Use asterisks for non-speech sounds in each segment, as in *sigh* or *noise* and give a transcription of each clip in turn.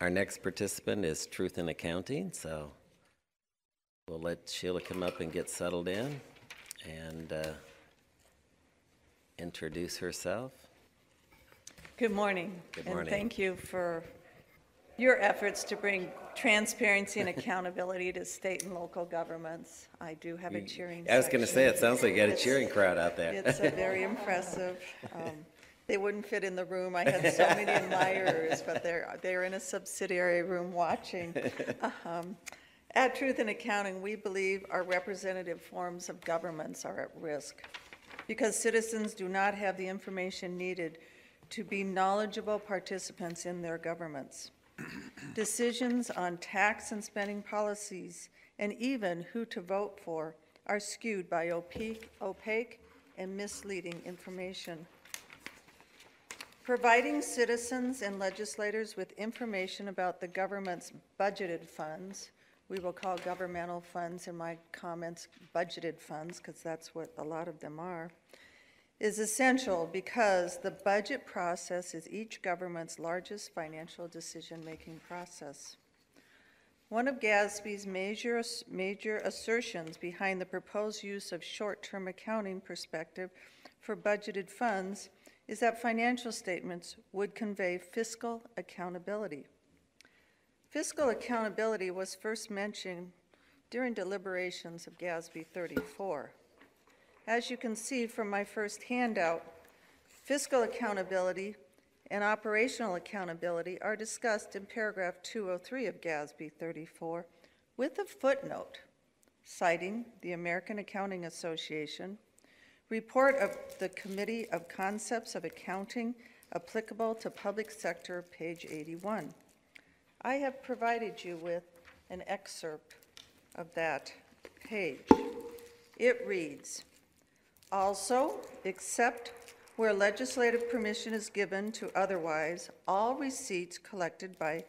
Our next participant is Truth in Accounting, so we'll let Sheila come up and get settled in and uh, introduce herself. Good morning. Good And morning. thank you for your efforts to bring transparency and accountability to state and local governments. I do have a cheering I was going to say, it sounds like you got a cheering crowd out there. It's a very impressive. um, They wouldn't fit in the room. I had so many *laughs* admirers, but they're, they're in a subsidiary room watching. *laughs* Um, At Truth in Accounting, we believe our representative forms of governments are at risk because citizens do not have the information needed to be knowledgeable participants in their governments. *clears throat* Decisions on tax and spending policies, and even who to vote for, are skewed by opaque, opaque and misleading information. Providing citizens and legislators with information about the government's budgeted funds, we will call governmental funds in my comments budgeted funds, because that's what a lot of them are, is essential because the budget process is each government's largest financial decision-making process. One of GASB's major, major assertions behind the proposed use of short-term accounting perspective for budgeted funds is that financial statements would convey fiscal accountability. Fiscal accountability was first mentioned during deliberations of GASB 34. As you can see from my first handout, fiscal accountability and operational accountability are discussed in paragraph 203 of GASB 34 with a footnote citing the American Accounting Association, report of the Committee of Concepts of Accounting applicable to public sector, page 81. I have provided you with an excerpt of that page. It reads, also, except where legislative permission is given to otherwise, all receipts collected by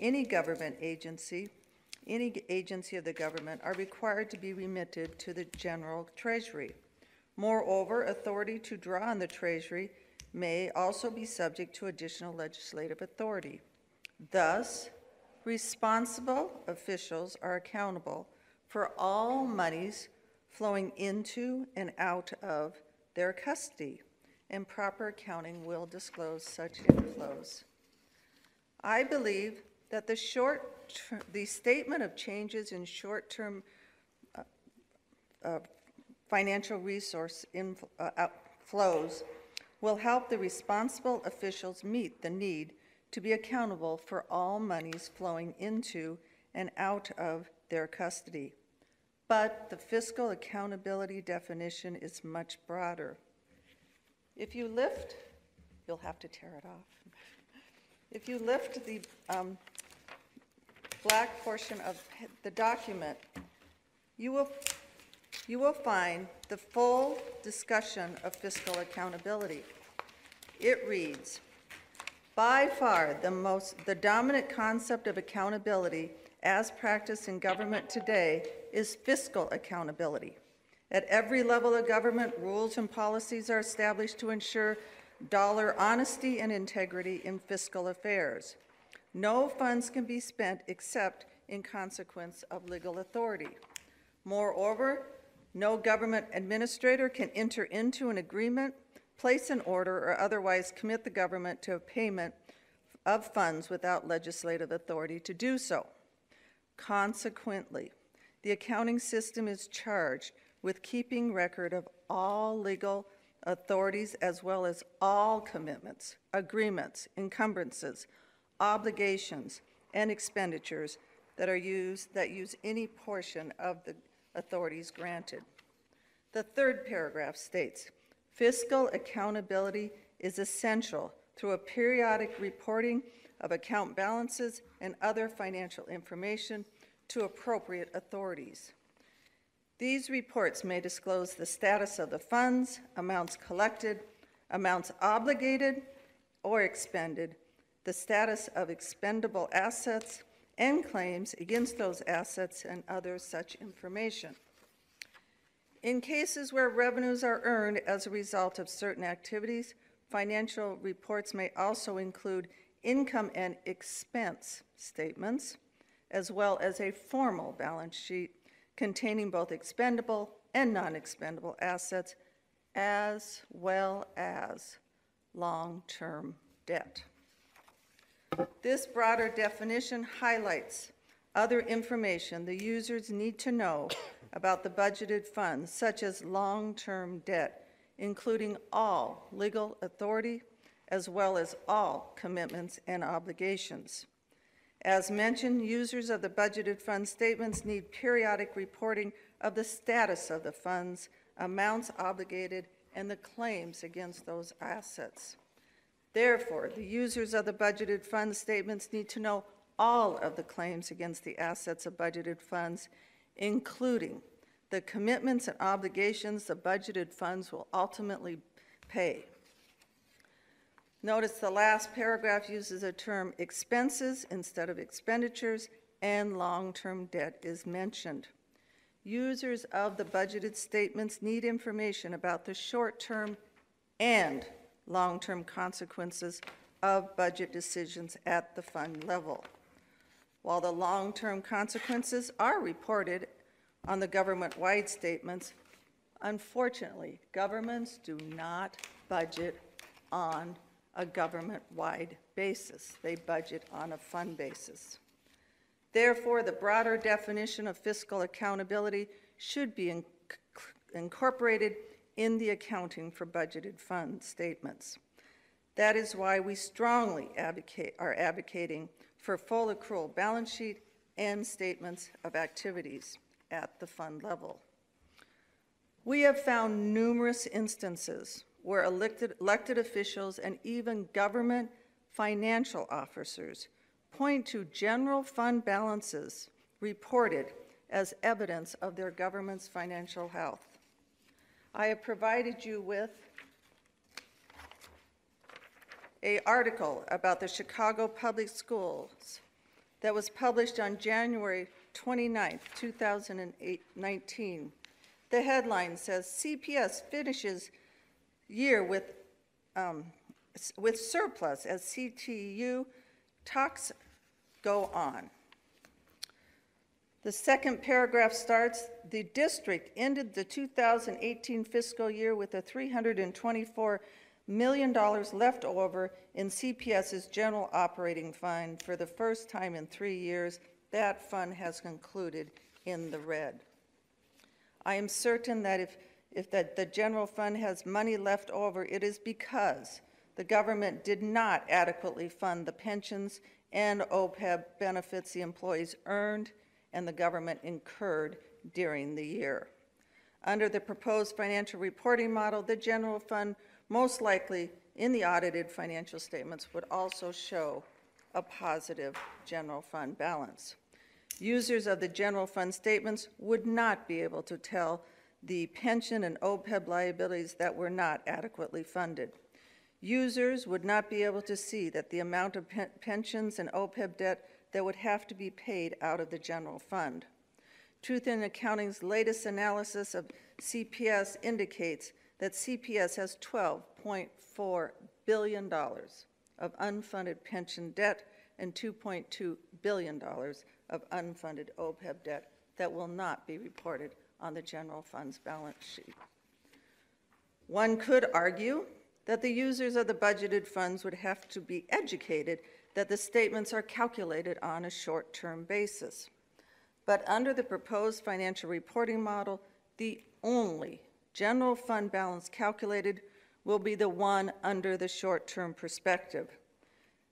any government agency, any agency of the government, are required to be remitted to the general treasury. Moreover, authority to draw on the treasury may also be subject to additional legislative authority. Thus, responsible officials are accountable for all monies flowing into and out of their custody, and proper accounting will disclose such inflows. I believe that the short, the statement of changes in short-term uh, uh, financial resource uh, will help the responsible officials meet the need to be accountable for all monies flowing into and out of their custody. But the fiscal accountability definition is much broader. If you lift, you'll have to tear it off. If you lift the um, black portion of the document, you will, you will find the full discussion of fiscal accountability. It reads, by far, the most, the dominant concept of accountability as practiced in government today is fiscal accountability. At every level of government, rules and policies are established to ensure dollar honesty and integrity in fiscal affairs. No funds can be spent except in consequence of legal authority. Moreover, no government administrator can enter into an agreement, place an order, or otherwise commit the government to a payment of funds without legislative authority to do so. Consequently, the accounting system is charged with keeping record of all legal authorities as well as all commitments, agreements, encumbrances, obligations, and expenditures that are used, that use any portion of the authorities granted. The third paragraph states, fiscal accountability is essential through a periodic reporting of account balances and other financial information to appropriate authorities. These reports may disclose the status of the funds, amounts collected, amounts obligated or expended, the status of expendable assets, and claims against those assets and other such information. In cases where revenues are earned as a result of certain activities, financial reports may also include income and expense statements, as well as a formal balance sheet containing both expendable and non-expendable assets, as well as long-term debt. This broader definition highlights other information the users need to know about the budgeted funds, such as long-term debt, including all legal authority, as well as all commitments and obligations. As mentioned, users of the budgeted fund statements need periodic reporting of the status of the funds, amounts obligated, and the claims against those assets. Therefore, the users of the budgeted fund statements need to know all of the claims against the assets of budgeted funds, including the commitments and obligations the budgeted funds will ultimately pay. Notice the last paragraph uses the term expenses instead of expenditures, and long-term debt is mentioned. Users of the budgeted statements need information about the short-term and long-term consequences of budget decisions at the fund level. While the long-term consequences are reported on the government-wide statements, unfortunately, governments do not budget on a government-wide basis. They budget on a fund basis. Therefore, the broader definition of fiscal accountability should be in- incorporated in the accounting for budgeted fund statements. That is why we strongly advocate, are advocating for full accrual balance sheet and statements of activities at the fund level. We have found numerous instances where elected, elected officials and even government financial officers point to general fund balances reported as evidence of their government's financial health. I have provided you with a article about the Chicago Public Schools that was published on January 29, 2019. The headline says CPS finishes year with, um, with surplus as CTU talks go on. The second paragraph starts, "The district ended the 2018 fiscal year with a $324 million left over in CPS's general operating fund. For the first time in three years, that fund has concluded in the red." I am certain that if, if that the general fund has money left over, it is because the government did not adequately fund the pensions and OPEB benefits the employees earned and the government incurred during the year. Under the proposed financial reporting model, the general fund most likely in the audited financial statements would also show a positive general fund balance. Users of the general fund statements would not be able to tell the pension and OPEB liabilities that were not adequately funded. Users would not be able to see that the amount of pen- pensions and OPEB debt that would have to be paid out of the general fund. Truth in Accounting's latest analysis of CPS indicates that CPS has $12.4 billion of unfunded pension debt and $2.2 billion of unfunded OPEB debt that will not be reported on the general fund's balance sheet. One could argue that the users of the budgeted funds would have to be educated that the statements are calculated on a short-term basis. But under the proposed financial reporting model, the only general fund balance calculated will be the one under the short-term perspective.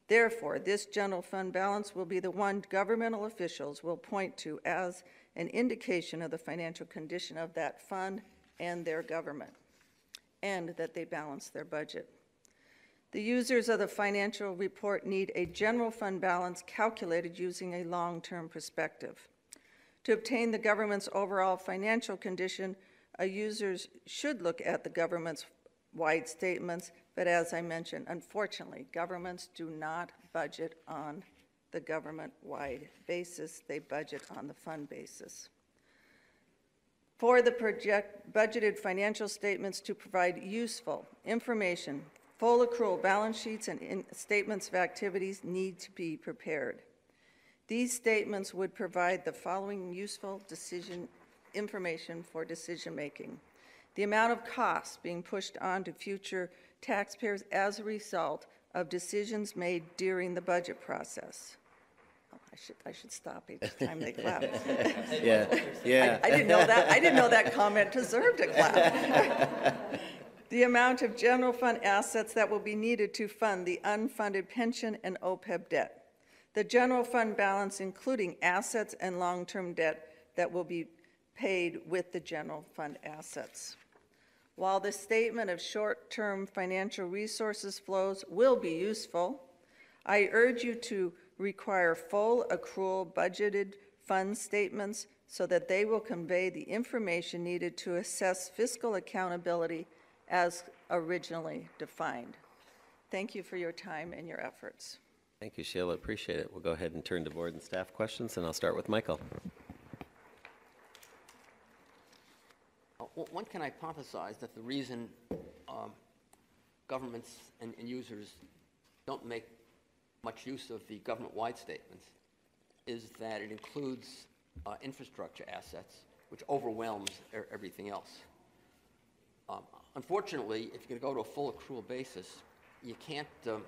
Therefore, this general fund balance will be the one governmental officials will point to as an indication of the financial condition of that fund and their government, and that they balance their budget. The users of the financial report need a general fund balance calculated using a long-term perspective. To obtain the government's overall financial condition, a user should look at the government's wide statements, but as I mentioned, unfortunately, governments do not budget on the government-wide basis. They budget on the fund basis. For the project, budgeted financial statements to provide useful information Full accrual balance sheets and in- statements of activities need to be prepared. These statements would provide the following useful decision, information for decision-making. The amount of costs being pushed on to future taxpayers as a result of decisions made during the budget process. Oh, I should, I should stop each time they clap. Yeah, *laughs* yeah. I didn't know that, I didn't know that comment deserved a clap. *laughs* The amount of general fund assets that will be needed to fund the unfunded pension and OPEB debt. The general fund balance, including assets and long-term debt that will be paid with the general fund assets. While the statement of short-term financial resources flows will be useful, I urge you to require full accrual budgeted fund statements so that they will convey the information needed to assess fiscal accountability as originally defined. Thank you for your time and your efforts. Thank you, Sheila, appreciate it. We'll go ahead and turn to board and staff questions, and I'll start with Michael. Uh, o- One can hypothesize that the reason um, governments and and users don't make much use of the government-wide statements is that it includes uh, infrastructure assets, which overwhelms e- everything else. Um, Unfortunately, if you're going to go to a full accrual basis, you can't um,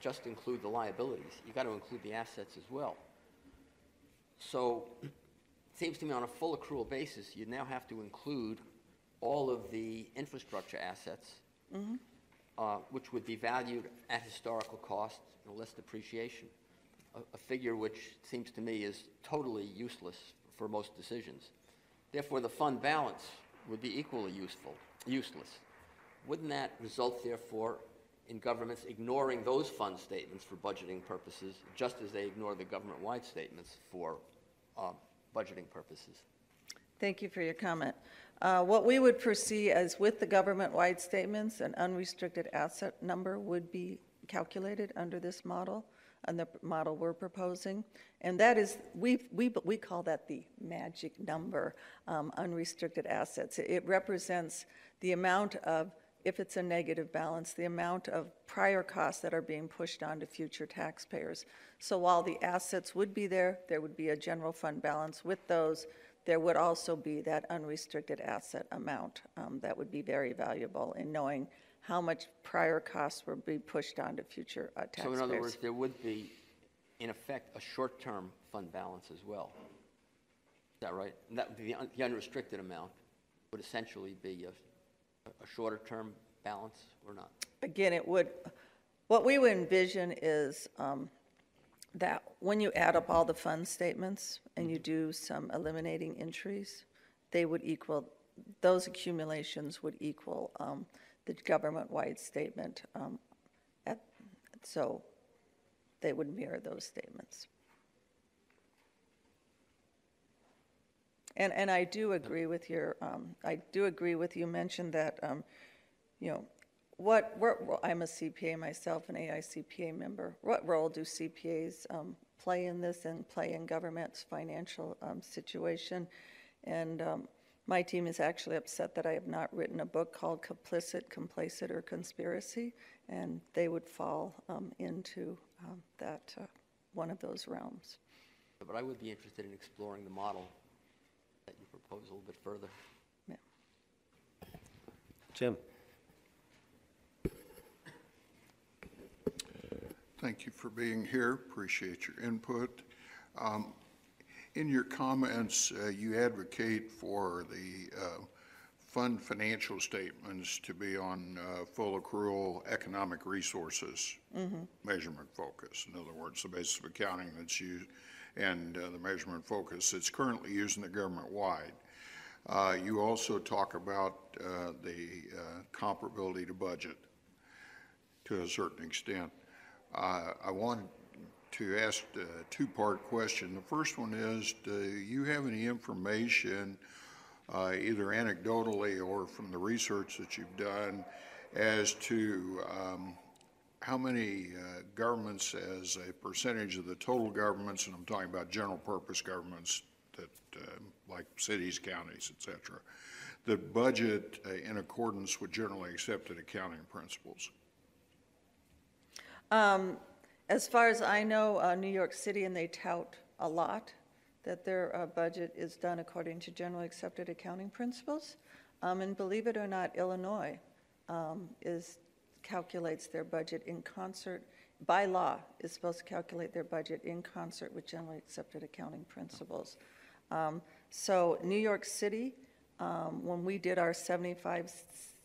just include the liabilities. You've got to include the assets as well. So it seems to me on a full accrual basis, you now have to include all of the infrastructure assets, uh, which would be valued at historical cost and less depreciation, a- a figure which seems to me is totally useless for most decisions. Therefore, the fund balance would be equally useful, useless. Wouldn't that result, therefore, in governments ignoring those fund statements for budgeting purposes, just as they ignore the government-wide statements for uh, budgeting purposes? Thank you for your comment. Uh, What we would foresee as with the government-wide statements, an unrestricted asset number would be calculated under this model, and the model we're proposing. And that is, we, we, we call that the magic number, um, unrestricted assets. It represents the amount of, if it's a negative balance, the amount of prior costs that are being pushed on to future taxpayers. So while the assets would be there, there would be a general fund balance with those, there would also be that unrestricted asset amount um, that would be very valuable in knowing how much prior costs will be pushed on to future uh, So taxpayers. in other words, there would be, in effect, a short-term fund balance as well. Is that right? And that, the un- the unrestricted amount would essentially be a, a shorter-term balance or not? Again, it would, what we would envision is um, that when you add up all the fund statements and you do some eliminating entries, they would equal, those accumulations would equal um, the government-wide statement. um, at- So they would mirror those statements. And, and I do agree with your, um, I do agree with, you mentioned that, um, you know, what, what, ro- I'm a CPA myself, an AICPA member. What role do CPAs um, play in this and play in government's financial um, situation? And um, my team is actually upset that I have not written a book called Complicit, Complacent, or Conspiracy, and they would fall um, into that, uh, one of those realms. But I would be interested in exploring the model propose a little bit further. Yeah. Jim? Thank you for being here. Appreciate your input. Um, In your comments, uh, you advocate for the uh, fund financial statements to be on uh, full accrual economic resources measurement focus. In other words, the basis of accounting that's used and uh, the measurement focus that's currently used in the government-wide. Uh, You also talk about uh, the uh, comparability to budget to a certain extent. Uh, I want to ask a two-part question. The first one is, do you have any information, either anecdotally or from the research that you've done, as to um, how many uh, governments as a percentage of the total governments, and I'm talking about general-purpose governments that, uh, like cities, counties, et cetera, that budget uh, in accordance with generally accepted accounting principles? As far as I know, uh, New York City, and they tout a lot, that their uh, budget is done according to generally accepted accounting principles. Um, And believe it or not, Illinois um, is, calculates their budget in concert, by law, is supposed to calculate their budget in concert with generally accepted accounting principles. Um, So New York City, um, when we did our 75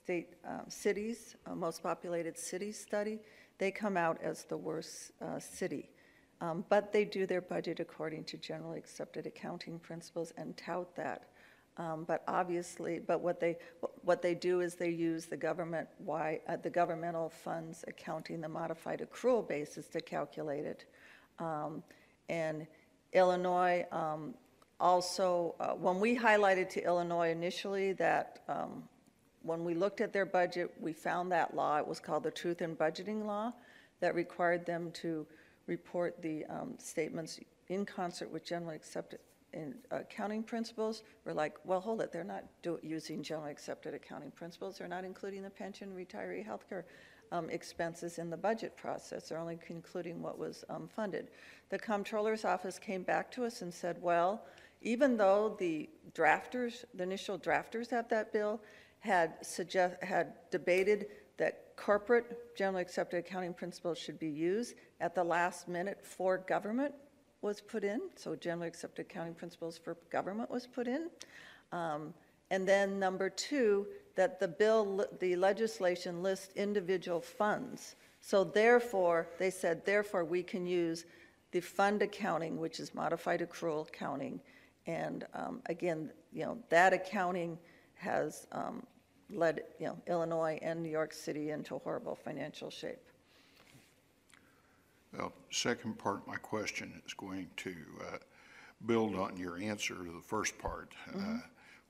state um, cities, uh, most populated cities study, they come out as the worst uh, city. Um, But they do their budget according to generally accepted accounting principles and tout that. Um, But obviously, but what they, what they do is they use the government, why, uh, the governmental funds accounting, the modified accrual basis to calculate it. Um, And Illinois um, also, uh, when we highlighted to Illinois initially that um, when we looked at their budget, we found that law, it was called the Truth in Budgeting Law, that required them to report the um, statements in concert with generally accepted in accounting principles. We're like, well, hold it, they're not do, using generally accepted accounting principles, they're not including the pension, retiree healthcare um, expenses in the budget process, they're only concluding what was um, funded. The comptroller's office came back to us and said, well, even though the drafters, the initial drafters of that bill had suggest, had debated that corporate generally accepted accounting principles should be used, at the last minute, for government was put in, so generally accepted accounting principles for government was put in. Um, And then number two, that the bill, the legislation lists individual funds. So therefore, they said, therefore, we can use the fund accounting, which is modified accrual accounting. And um, again, you know, that accounting has um, led, you know, Illinois and New York City into horrible financial shape. Well, second part of my question is going to uh, build on your answer to the first part, uh,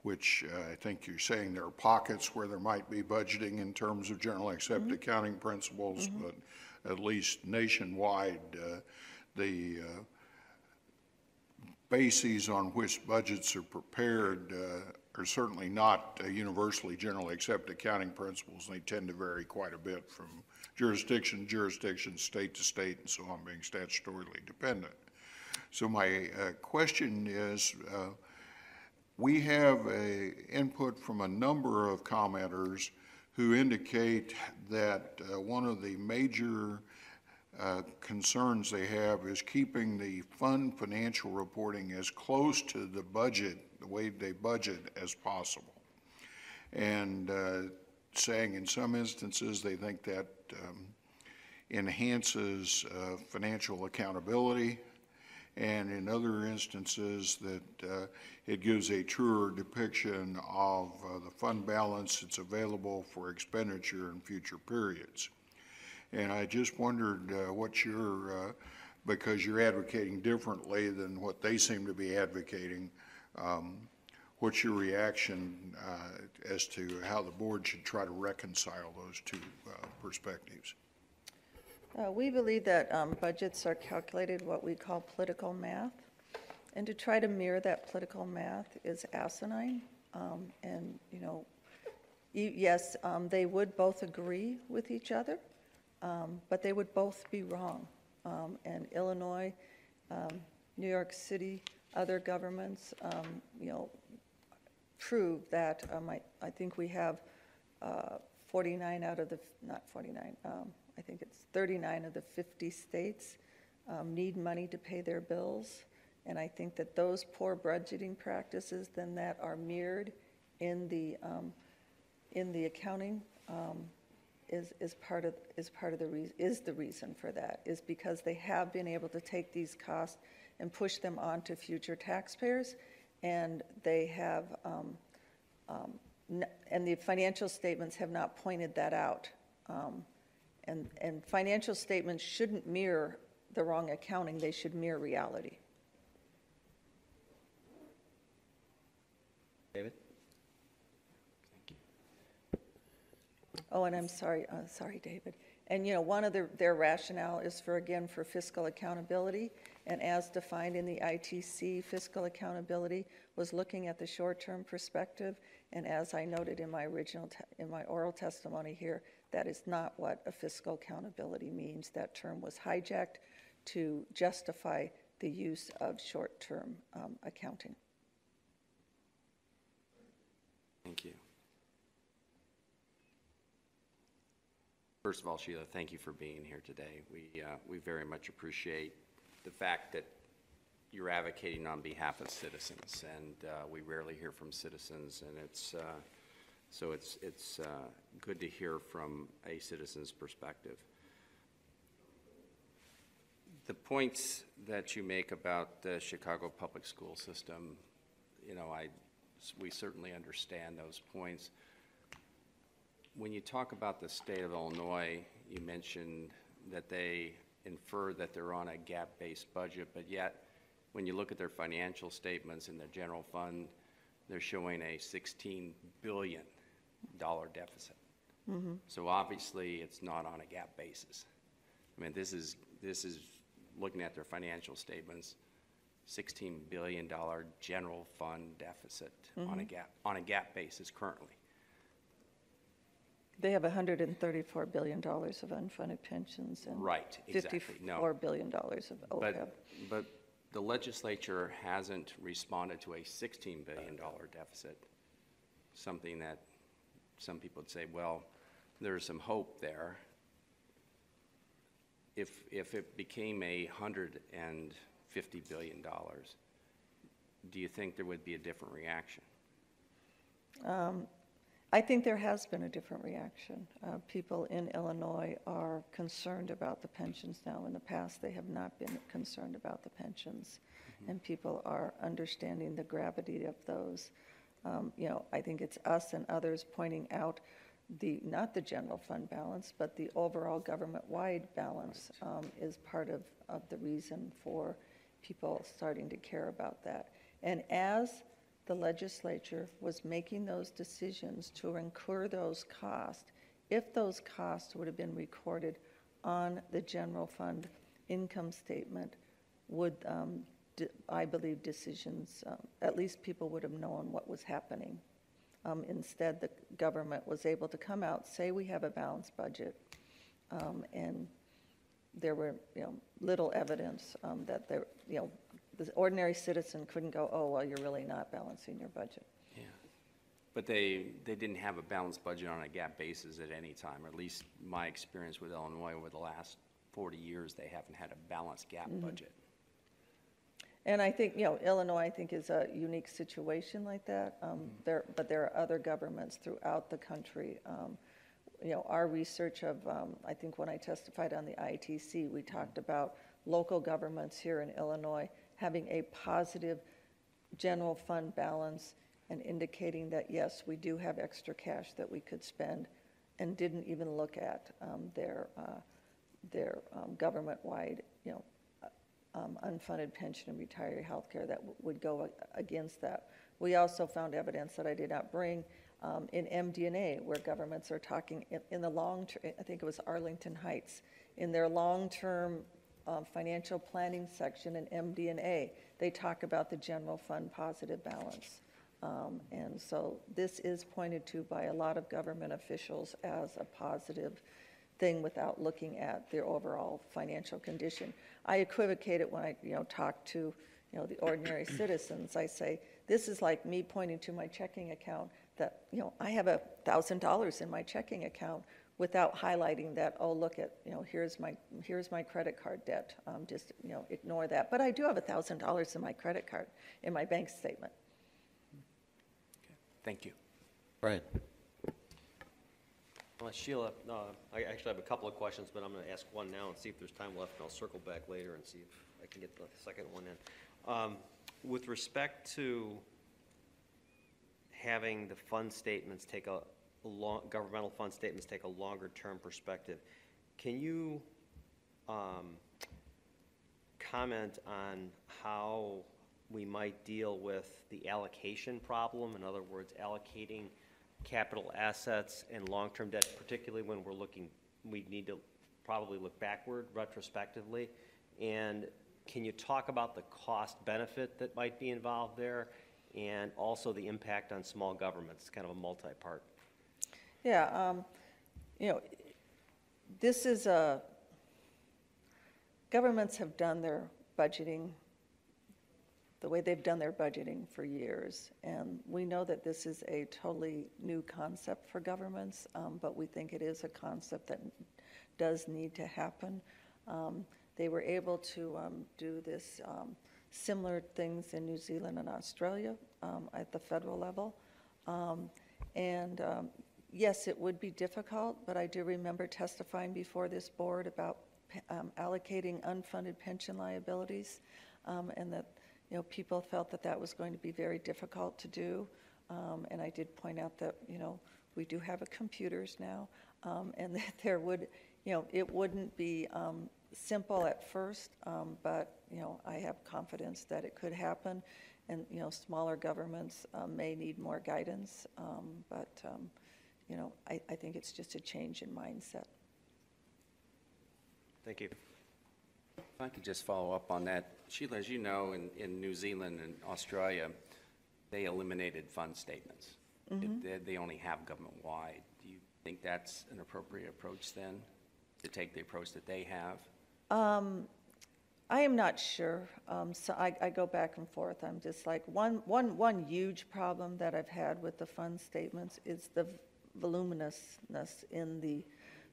which uh, I think you're saying there are pockets where there might be budgeting in terms of generally accepted accounting principles, but at least nationwide, uh, the uh, bases on which budgets are prepared uh, are certainly not uh, universally generally accepted accounting principles. They tend to vary quite a bit from jurisdiction to jurisdiction, state to state, and so on, being statutorily dependent. So my uh, question is, uh, we have input from a number of commenters who indicate that uh, one of the major uh, concerns they have is keeping the fund financial reporting as close to the budget, the way they budget as possible. And uh, saying in some instances, they think that um, enhances uh, financial accountability, and in other instances, that uh, it gives a truer depiction of uh, the fund balance that's available for expenditure in future periods. And I just wondered uh, what your, uh, because you're advocating differently than what they seem to be advocating, um, what's your reaction uh, as to how the board should try to reconcile those two uh, perspectives? Uh, We believe that um, budgets are calculated what we call political math, and to try to mirror that political math is asinine. Um, And, you know, y- yes, um, they would both agree with each other, um, but they would both be wrong. Um, And Illinois, um, New York City, other governments, um, you know, prove that, um, I, I think we have uh, 49 out of the, not 49, um, I think it's 39 of the 50 states um, need money to pay their bills. And I think that those poor budgeting practices then that are mirrored in the, um, in the accounting um, is, is part of, is part of the is the reason for that, is because they have been able to take these costs and push them on to future taxpayers, and they have, um, um, n- and the financial statements have not pointed that out. Um, And, and financial statements shouldn't mirror the wrong accounting, they should mirror reality. David? Thank you oh, and I'm sorry, uh, sorry, David. And, you know, one of their, their rationale is for, again, for fiscal accountability. And as defined in the ITC fiscal accountability, was looking at the short-term perspective, and as I noted in my original, in my oral testimony here, that is not what a fiscal accountability means. That term was hijacked to justify the use of short-term um, accounting. Thank you. First of all, Sheila, thank you for being here today. We, uh, we very much appreciate the fact that you're advocating on behalf of citizens, and uh, we rarely hear from citizens, and it's, uh, so it's, it's uh, good to hear from a citizen's perspective. The points that you make about the Chicago public school system, you know, I, we certainly understand those points. When you talk about the state of Illinois, you mentioned that they infer that they're on a GAAP-based budget, but yet, when you look at their financial statements in the general fund, they're showing a $16 billion deficit. Mm-hmm. So obviously, it's not on a GAAP basis. I mean, this is, this is, looking at their financial statements, $16 billion general fund deficit on a mm-hmm. GAAP, on a GAAP basis currently. They have $134 billion of unfunded pensions and Right, exactly, no. $54 billion of OPEB. But, but the legislature hasn't responded to a $16 billion deficit, something that some people would say, well, there's some hope there. If, if it became a $150 billion, do you think there would be a different reaction? Um, I think there has been a different reaction. Uh, People in Illinois are concerned about the pensions now. In the past, they have not been concerned about the pensions, and people are understanding the gravity of those. Um, You know, I think it's us and others pointing out the, not the general fund balance, but the overall government-wide balance um, is part of, of the reason for people starting to care about that. And as the legislature was making those decisions to incur those costs, if those costs would have been recorded on the general fund income statement, would, um, believe, decisions, um, at least people would have known what was happening. Um, Instead, the government was able to come out, say we have a balanced budget, um, and there were, you know, little evidence um, that there, you know, the ordinary citizen couldn't go, oh, well, you're really not balancing your budget. Yeah. But they, they didn't have a balanced budget on a GAAP basis at any time, or at least my experience with Illinois over the last 40 years, they haven't had a balanced GAAP budget. And I think, you know, Illinois, I think, is a unique situation like that. Um, There, but there are other governments throughout the country. um, You know, our research of, um, I think when I testified on the ITC, we talked about local governments here in Illinois having a positive general fund balance and indicating that, yes, we do have extra cash that we could spend, and didn't even look at um, their, uh, their um, government-wide, you know, um, unfunded pension and retiree health care that would go against that. We also found evidence that I did not bring um, in MD&A, where governments are talking in- in the long, ter- I think it was Arlington Heights, in their long-term um, financial planning section in MD&A. they talk about the general fund positive balance. Um, And so this is pointed to by a lot of government officials as a positive thing without looking at their overall financial condition. I equivocate it when I, you know, talk to, you know, the ordinary *clears throat* citizens. I say, this is like me pointing to my checking account that, you know, I have a thousand dollars in my checking account without highlighting that, oh, look at, you know, here's my, here's my credit card debt. Um, just, you know, ignore that. But I do have a thousand dollars in my credit card, in my bank statement. Okay. Thank you. Brian? Uh, Sheila, uh, I actually have a couple of questions, but I'm going to ask one now and see if there's time left, and I'll circle back later and see if I can get the second one in. Um, With respect to having the fund statements take a a long, governmental fund statements take a longer-term perspective, can you um, comment on how we might deal with the allocation problem? In other words, allocating capital assets and long-term debt, particularly when we're looking, we need to probably look backward retrospectively. And can you talk about the cost benefit that might be involved there? And also the impact on small governments, It's kind of a multi-part. Yeah, um, you know, this is a, governments have done their budgeting the way they've done their budgeting for years. And we know that this is a totally new concept for governments, um, but we think it is a concept that does need to happen. Um, They were able to um, do this, um, similar things in New Zealand and Australia um, at the federal level. Um, And yes, it would be difficult, but I do remember testifying before this board about um, allocating unfunded pension liabilities, um, and that, you know, people felt that that was going to be very difficult to do. Um, And I did point out that, you know, we do have a computers now, um, and *laughs* that there would, you know, it wouldn't be um, simple at first, um, but, you know, I have confidence that it could happen. And, you know, smaller governments may need more guidance, but, you know, I, I think it's just a change in mindset. Thank you. If I could just follow up on that. Sheila, as you know, in, in New Zealand and Australia, they eliminated fund statements. They, they only have government-wide. Do you think that's an appropriate approach then, to take the approach that they have? I am not sure. Um, so I, I go back and forth. I'm just like, one, one, one huge problem that I've had with the fund statements is the voluminousness in the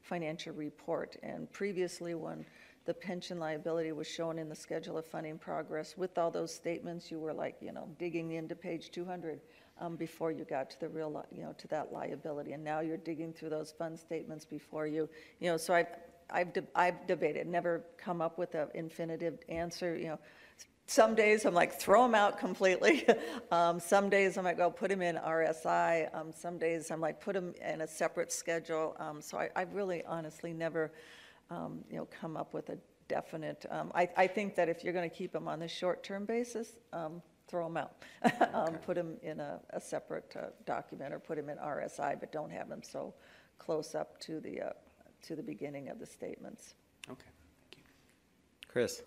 financial report. And previously, when the pension liability was shown in the schedule of funding progress, with all those statements, you were like, you know, digging into page 200 um, before you got to the real, li- you know, to that liability. And now you're digging through those fund statements before you, you know, so I've, I've, de- I've debated, never come up with an infinitive answer, you know. Some days I'm like, throw them out completely. *laughs* Um, Some days I'm like, go put them in RSI. Um, Some days I'm like, put them in a separate schedule. Um, So I, I've really honestly never, um, you know, come up with a definite, um, I, I think that if you're going to keep them on the short-term basis, um, throw them out. *laughs* Um, Put them in a, a separate uh, document or put them in RSI, but don't have them so close up to the, uh, to the beginning of the statements. Okay, thank you. Chris?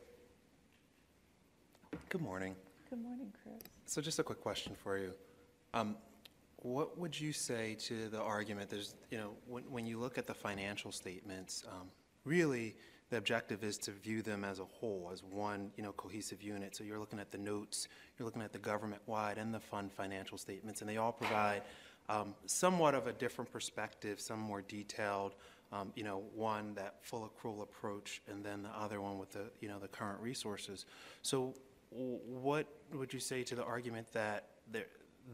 Good morning. Good morning, Chris. So just a quick question for you. Um, What would you say to the argument, there's, you know, when, when you look at the financial statements, um, really, the objective is to view them as a whole, as one, you know, cohesive unit. So you're looking at the notes, you're looking at the government-wide and the fund financial statements, and they all provide um, somewhat of a different perspective, some more detailed, um, you know, one, that full accrual approach, and then the other one with the, you know, the current resources. So what would you say to the argument that there,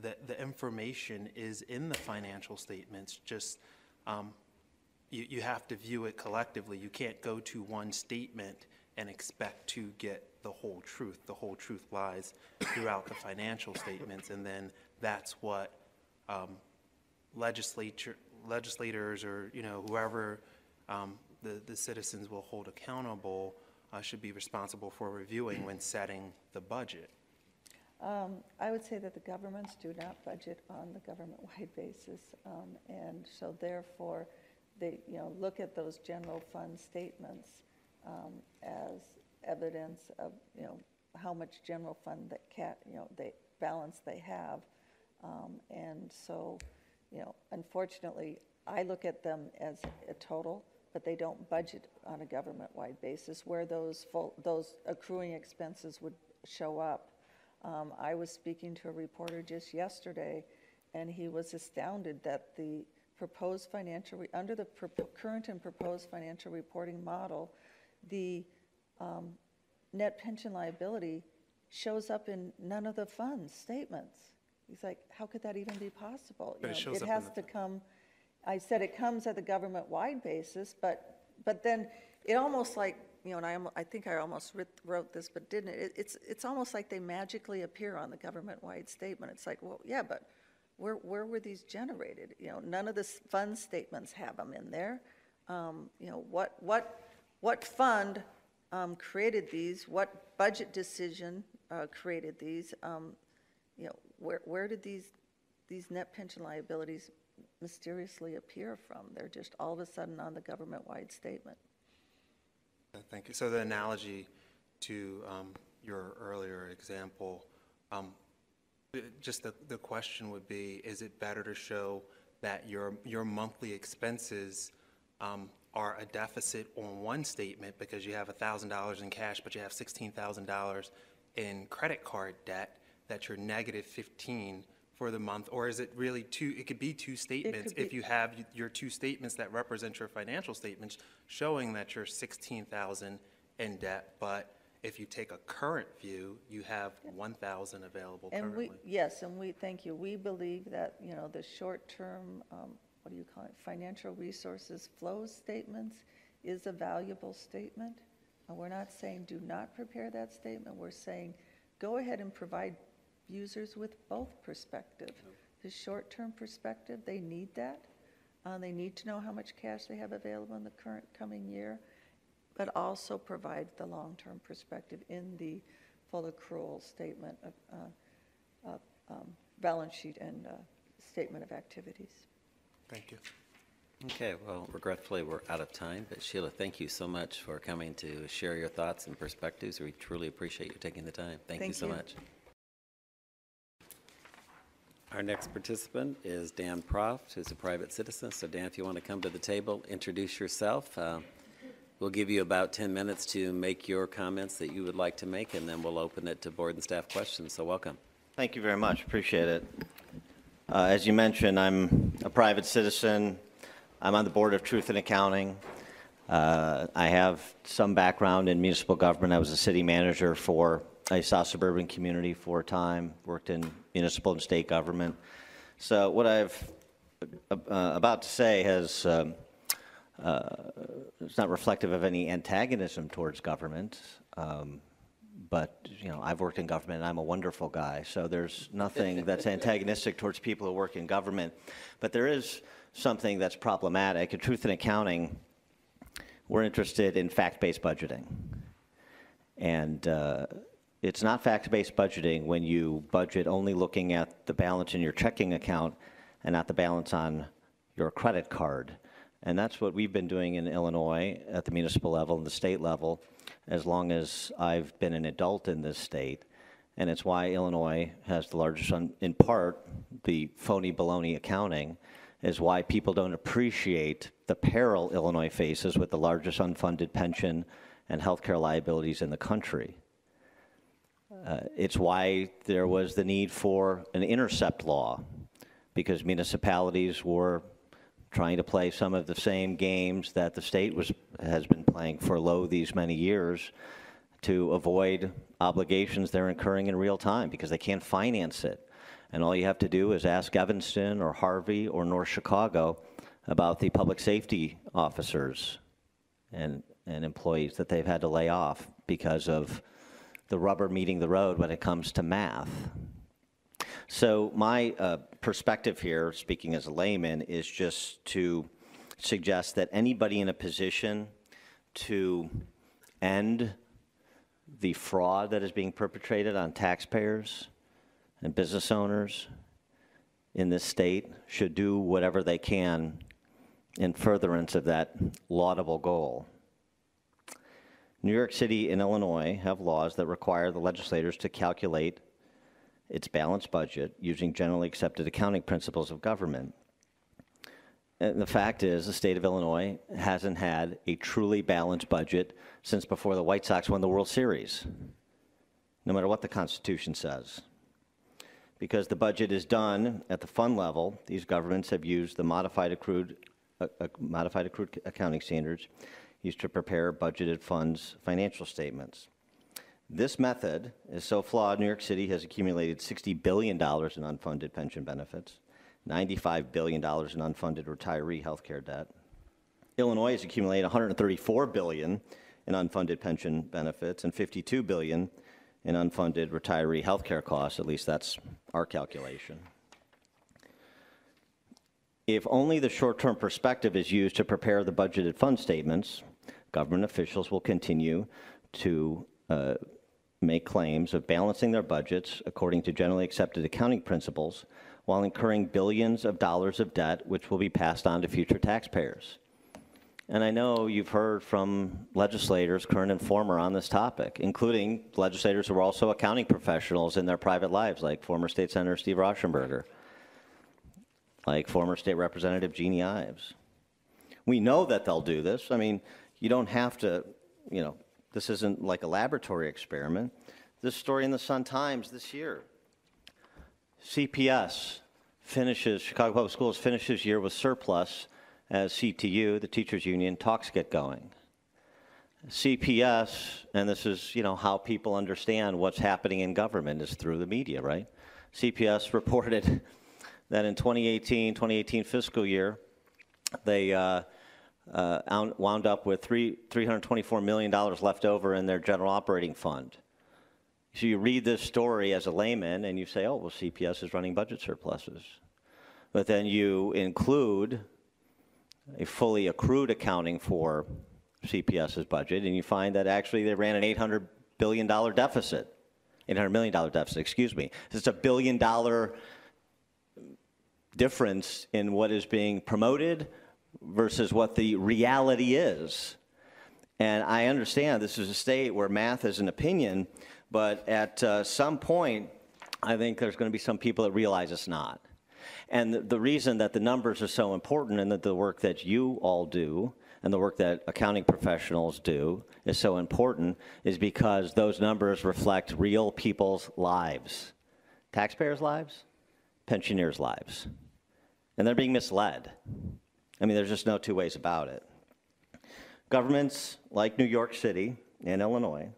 that the information is in the financial statements, just, um, you, you have to view it collectively. You can't go to one statement and expect to get the whole truth. The whole truth lies throughout the financial statements, and then that's what um, legislature, legislators or, you know, whoever um, the, the citizens will hold accountable uh, should be responsible for reviewing when setting the budget. Um, I would say that the governments do not budget on the government-wide *laughs* basis, um, and so therefore, they, you know, look at those general fund statements um, as evidence of, you know, how much general fund that cat, you know, they, balance they have. Um, And so, you know, unfortunately, I look at them as a total, but they don't budget on a government-wide basis where those full, those accruing expenses would show up. Um, I was speaking to a reporter just yesterday, and he was astounded that the proposed financial, re- under the current and proposed financial reporting model, the um, net pension liability shows up in none of the funds statements. He's like, how could that even be possible? You it know, up in has to come, I said it comes at the government-wide basis, but, but then it almost like, you know, and I, I think I almost writ- wrote this, but didn't it? It's, it's almost like they magically appear on the government-wide statement. It's like, well, yeah, but where, where were these generated? You know, none of the fund statements have them in there. Um, You know, what, what, what fund um, created these? What budget decision uh, created these? Um, You know, where, where did these, these net pension liabilities mysteriously appear from? They're just all of a sudden on the government-wide statement. Uh, Thank you. So the analogy to um, your earlier example, um, uh, just the, the question would be, is it better to show that your, your monthly expenses um, are a deficit on one statement because you have $1,000 in cash, but you have $16,000 in credit card debt, that you're negative 15 for the month? Or is it really two, it could be two statements could if be- you have y- your two statements that represent your financial statements showing that you're 16,000 in debt, but if you take a current view, you have 1,000 available And we, currently. yes, and we, thank you, we believe that, you know, the short-term, um, what do you call it, financial resources flows statements is a valuable statement. And we're not saying do not prepare that statement, we're saying go ahead and provide users with both perspective. The short-term perspective, they need that. Uh, they need to know how much cash they have available in the current coming year, but also provide the long-term perspective in the full accrual statement of, uh, uh, um, balance sheet and uh, statement of activities. Thank you. Okay, well, regretfully, we're out of time, but Sheila, thank you so much for coming to share your thoughts and perspectives. We truly appreciate you taking the time. Thank you so you. much. Our next participant is Dan Proft, who's a private citizen. So Dan, if you want to come to the table, introduce yourself. Uh, We'll give you about 10 minutes to make your comments that you would like to make, and then we'll open it to board and staff questions. So welcome. Thank you very much, appreciate it. Uh, As you mentioned, I'm a private citizen. I'm on the Board of Truth in Accounting. Uh, I have some background in municipal government. I was a city manager for a South suburban community for a time, worked in municipal and state government. So what I've uh, about to say has, um, uh, it's not reflective of any antagonism towards government. Um, but you know i've worked in government and i'm a wonderful guy so there's nothing *laughs* that's antagonistic towards people who work in government but there is something that's problematic in truth in accounting we're interested in fact-based budgeting and uh, it's not fact-based budgeting when you budget only looking at the balance in your checking account and not the balance on your credit card and that's what we've been doing in illinois at the municipal level and the state level as long as I've been an adult in this state. And it's why Illinois has the largest, in part, the phony baloney accounting, is why people don't appreciate the peril Illinois faces with the largest unfunded pension and healthcare liabilities in the country. Uh, It's why there was the need for an intercept law, because municipalities were trying to play some of the same games that the state was, has been playing for lo these many years to avoid obligations they're incurring in real time because they can't finance it. And all you have to do is ask Evanston or Harvey or North Chicago about the public safety officers and, and employees that they've had to lay off because of the rubber meeting the road when it comes to math. So my uh, perspective here, speaking as a layman, is just to suggest that anybody in a position to end the fraud that is being perpetrated on taxpayers and business owners in this state should do whatever they can in furtherance of that laudable goal. New York City and Illinois have laws that require the legislators to calculate its balanced budget using generally accepted accounting principles of government. And the fact is, the state of Illinois hasn't had a truly balanced budget since before the White Sox won the World Series, no matter what the Constitution says. Because the budget is done at the fund level, these governments have used the modified accrued, uh, uh, modified accrued accounting standards used to prepare budgeted funds financial statements. This method is so flawed, New York City has accumulated $60 billion in unfunded pension benefits, $95 billion in unfunded retiree health care debt. Illinois has accumulated 134 billion in unfunded pension benefits and 52 billion in unfunded retiree health care costs, at least that's our calculation. If only the short-term perspective is used to prepare the budgeted fund statements, government officials will continue to uh, make claims of balancing their budgets according to generally accepted accounting principles while incurring billions of dollars of debt which will be passed on to future taxpayers. And I know you've heard from legislators, current and former, on this topic, including legislators who are also accounting professionals in their private lives, like former State Senator Steve Rauschenberger, like former State Representative Jeanne Ives. We know that they'll do this. I mean, you don't have to, you know, this isn't like a laboratory experiment. This story in the Sun Times this year. CPS finishes, Chicago Public Schools finishes year with surplus as CTU, the teachers union, talks get going. CPS, and this is, you know, how people understand what's happening in government is through the media, right? CPS *laughs* reported that in 2018, 2018 fiscal year, they uh, uh, wound up with three, $324 million left over in their general operating fund. So you read this story as a layman and you say, oh, well, CPS is running budget surpluses. But then you include a fully accrued accounting for CPS's budget, and you find that actually they ran an $800 billion deficit, $800 million deficit, excuse me. It's a billion dollar difference in what is being promoted versus what the reality is. And I understand this is a state where math is an opinion, but at uh, some point, I think there's going to be some people that realize it's not. And the, the reason that the numbers are so important and that the work that you all do and the work that accounting professionals do is so important is because those numbers reflect real people's lives taxpayers' lives, pensioners' lives. And they're being misled. I mean, there's just no two ways about it. Governments like New York City and Illinois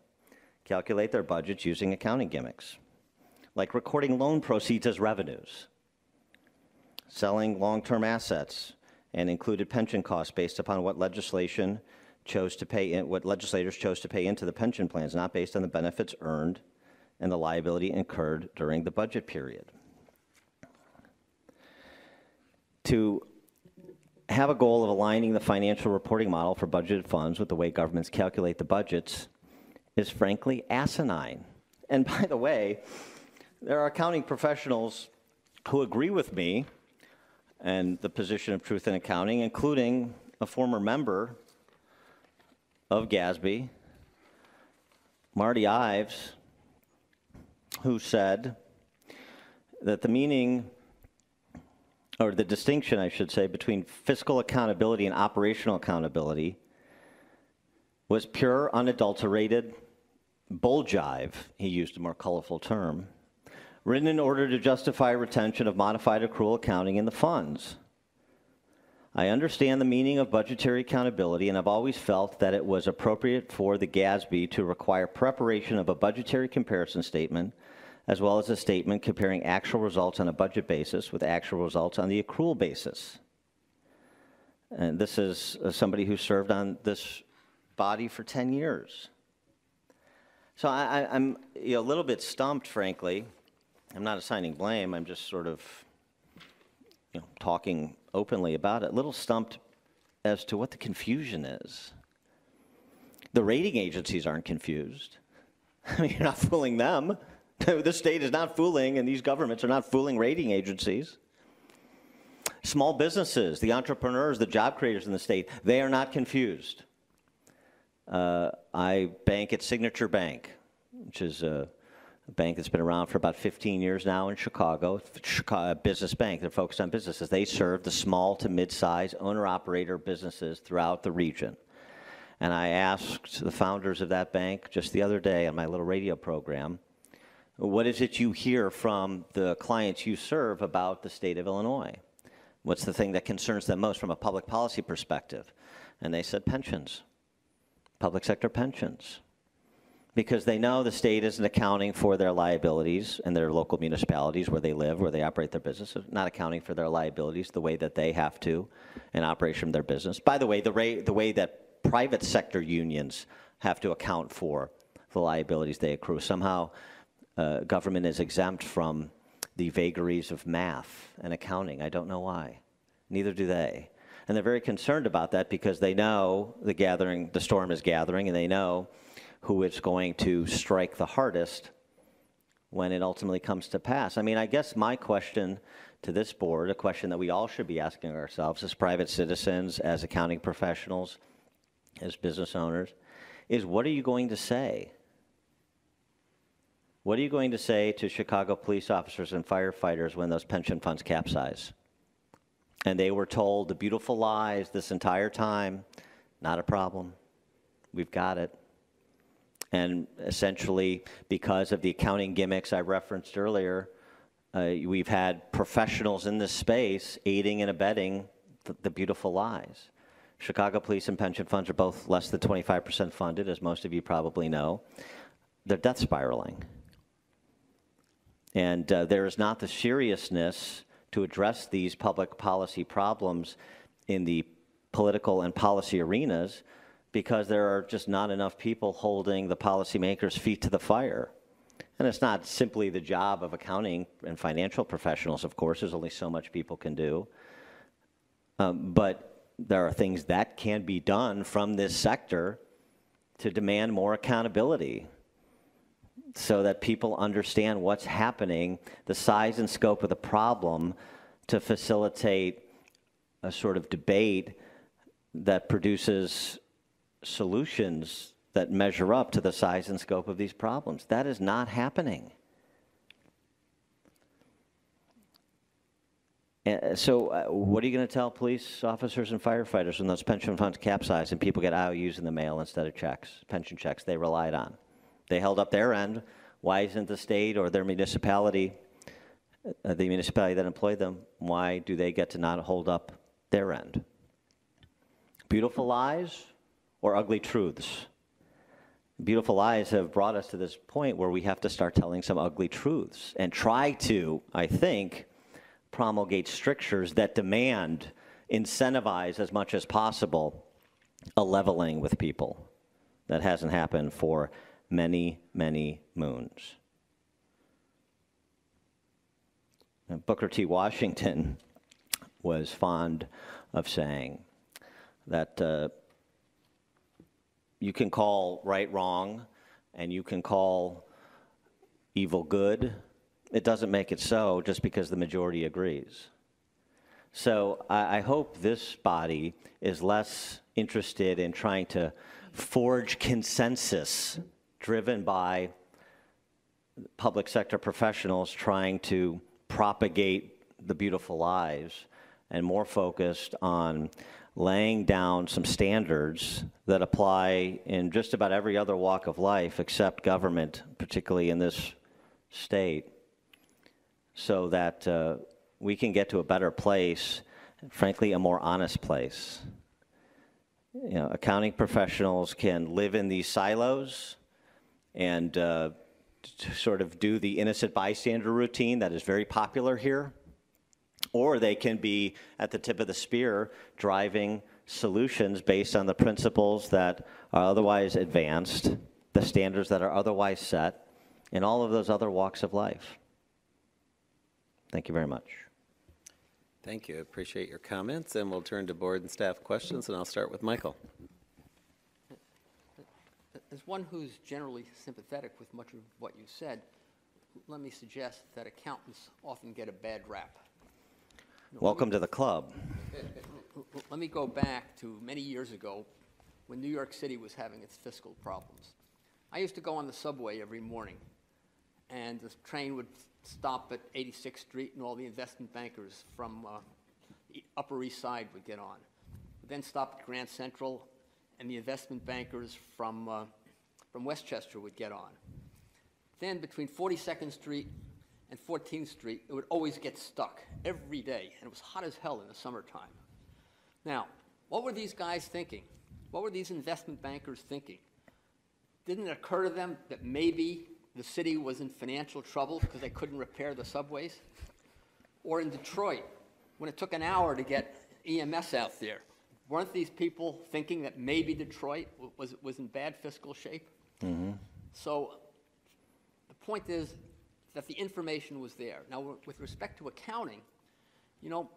calculate their budgets using accounting gimmicks, like recording loan proceeds as revenues, selling long-term assets, and included pension costs based upon what legislation chose to pay in, what legislators chose to pay into the pension plans, not based on the benefits earned and the liability incurred during the budget period. To have a goal of aligning the financial reporting model for budgeted funds with the way governments calculate the budgets is frankly asinine. And by the way, there are accounting professionals who agree with me and the position of truth in accounting, including a former member of GASB, Marty Ives, who said that the meaning or the distinction, I should say, between fiscal accountability and operational accountability was pure, unadulterated bull jive, he used a more colorful term, written in order to justify retention of modified accrual accounting in the funds. I understand the meaning of budgetary accountability, and I've always felt that it was appropriate for the GASB to require preparation of a budgetary comparison statement as well as a statement comparing actual results on a budget basis with actual results on the accrual basis. And this is uh, somebody who served on this body for 10 years. So I, am you know, a little bit stumped, frankly. I'm not assigning blame, I'm just sort of you know, talking openly about it. A little stumped as to what the confusion is. The rating agencies aren't confused. *laughs* I mean, you're not fooling them. *laughs* the state is not fooling, and these governments are not fooling rating agencies. Small businesses, the entrepreneurs, the job creators in the state, they are not confused. Uh, I bank at Signature Bank, which is a, bank that's been around for about 15 years now in Chicago. Chicago business bank, they're focused on businesses. They serve the small to mid-size owner-operator businesses throughout the region. And I asked the founders of that bank just the other day on my little radio program, what is it you hear from the clients you serve about the state of Illinois? What's the thing that concerns them most from a public policy perspective? And they said pensions, public sector pensions. Because they know the state isn't accounting for their liabilities and their local municipalities where they live, where they operate their business, not accounting for their liabilities the way that they have to in operation of their business. By the way, the, ra- the way that private sector unions have to account for the liabilities they accrue. Somehow, uh, government is exempt from the vagaries of math and accounting. I don't know why. Neither do they. And they're very concerned about that because they know the gathering, the storm is gathering, and they know who is going to strike the hardest when it ultimately comes to pass. I mean, I guess my question to this board, a question that we all should be asking ourselves as private citizens, as accounting professionals, as business owners, is what are you going to say? What are you going to say to Chicago police officers and firefighters when those pension funds capsize? And they were told the beautiful lies this entire time, not a problem. We've got it. And essentially, because of the accounting gimmicks I referenced earlier, uh, we've had professionals in this space aiding and abetting the, the beautiful lies. Chicago Police and pension funds are both less than 25% funded, as most of you probably know. They're death spiraling. And uh, there is not the seriousness to address these public policy problems in the political and policy arenas because there are just not enough people holding the policymakers' feet to the fire. And it's not simply the job of accounting and financial professionals, of course, there's only so much people can do. Um, but there are things that can be done from this sector to demand more accountability so that people understand what's happening, the size and scope of the problem, to facilitate a sort of debate that produces solutions that measure up to the size and scope of these problems. That is not happening. Uh, So, uh, what are you going to tell police officers and firefighters when those pension funds capsize and people get IOUs in the mail instead of checks, pension checks they relied on? They held up their end. Why isn't the state or their municipality, uh, the municipality that employed them, why do they get to not hold up their end? Beautiful lies or ugly truths? Beautiful lies have brought us to this point where we have to start telling some ugly truths and try to, I think, promulgate strictures that demand, incentivize as much as possible a leveling with people. That hasn't happened for many, many moons. And Booker T. Washington *laughs* was fond of saying that uh, you can call right wrong and you can call evil good. It doesn't make it so just because the majority agrees. So I, I hope this body is less interested in trying to forge consensus driven by public sector professionals trying to propagate the beautiful lies and more focused on laying down some standards that apply in just about every other walk of life except government, particularly in this state, so that uh, we can get to a better place, frankly, a more honest place. You know, accounting professionals can live in these silos and uh, sort of do the innocent bystander routine that is very popular here. Or they can be at the tip of the spear driving solutions based on the principles that are otherwise advanced, the standards that are otherwise set, in all of those other walks of life. Thank you very much. Thank you. Appreciate your comments, and we'll turn to board and staff questions, and I'll start with Michael. As one who's generally sympathetic with much of what you said, let me suggest that accountants often get a bad rap. Welcome to the club. *laughs* Let me go back to many years ago when New York City was having its fiscal problems. I used to go on the subway every morning, and the train would stop at 86th Street, and all the investment bankers from uh, the Upper East Side would get on. Then stop at Grand Central, and the investment bankers from, uh, from Westchester would get on. Then between 42nd Street and 14th Street, it would always get stuck every day, and it was hot as hell in the summertime. Now, what were these guys thinking? What were these investment bankers thinking? Didn't it occur to them that maybe the city was in financial trouble because they couldn't repair the subways? Or in Detroit, when it took an hour to get EMS out there, weren't these people thinking that maybe Detroit was, was in bad fiscal shape? So the point is that the information was there. Now, with respect to accounting, you know,